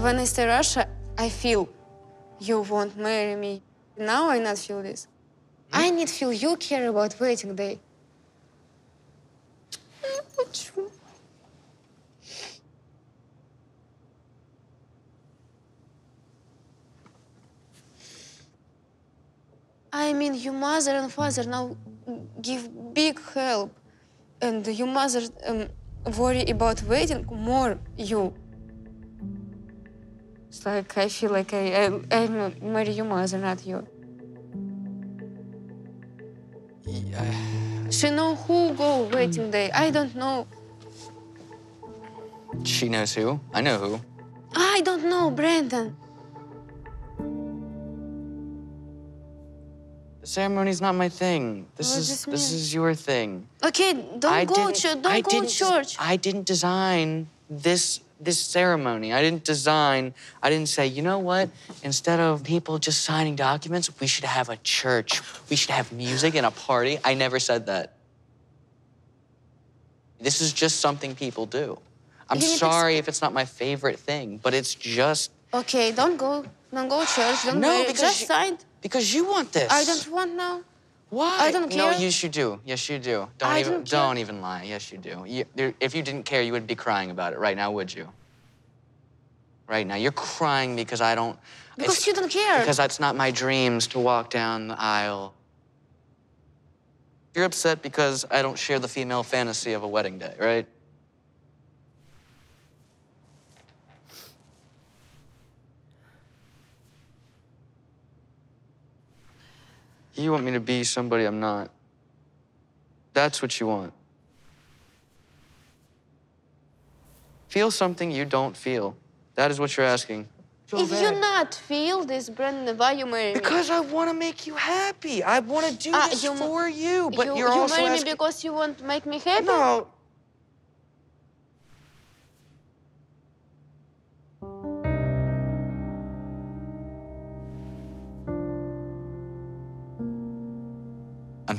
When I stay Russia, I feel you won't marry me. Now I not feel this. I hmm? need feel you care about wedding day. I mean, your mother and father now give big help. And your mother um, worry about waiting more you. It's like I feel like I I, I marry your mother, not you. She know who go waiting day. I don't know. She knows who. I know who. I don't know, Brandon. The ceremony's not my thing. This What is this is your thing. Okay, don't I go didn't- to don't I go church. I didn't design this this ceremony. I didn't design. I didn't say, you know what? Instead of people just signing documents, we should have a church. We should have music and a party. I never said that. This is just something people do. I'm You need to sorry if it's not my favorite thing, but it's just Okay, don't go, don't go church. Don't No, marry. because just you- sign. because you want this. I don't want now. Why? I don't No, care. yes, you do. Yes, you do. Don't I even don't don't even lie. Yes, you do. You, if you didn't care, you wouldn't be crying about it right now, would you? Right now, you're crying because I don't. Because you don't care. Because that's not my dreams to walk down the aisle. You're upset because I don't share the female fantasy of a wedding day, right? You want me to be somebody I'm not. That's what you want. Feel something you don't feel. That is what you're asking. if you not feel this, Brandon, why you marry me? Because I want to make you happy. I want to do Ah, this you- for you. But you, you're you also marry asking. me because you want to make me happy. no.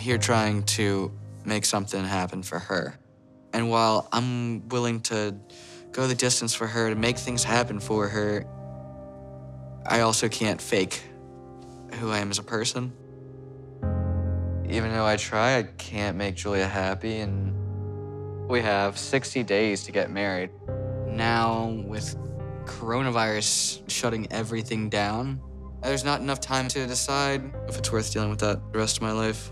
Here trying to make something happen for her. And while I'm willing to go the distance for her, to make things happen for her, I also can't fake who I am as a person. Even though I try, I can't make Julia happy, and we have 60 days to get married. Now, with coronavirus shutting everything down, there's not enough time to decide if it's worth dealing with that the rest of my life.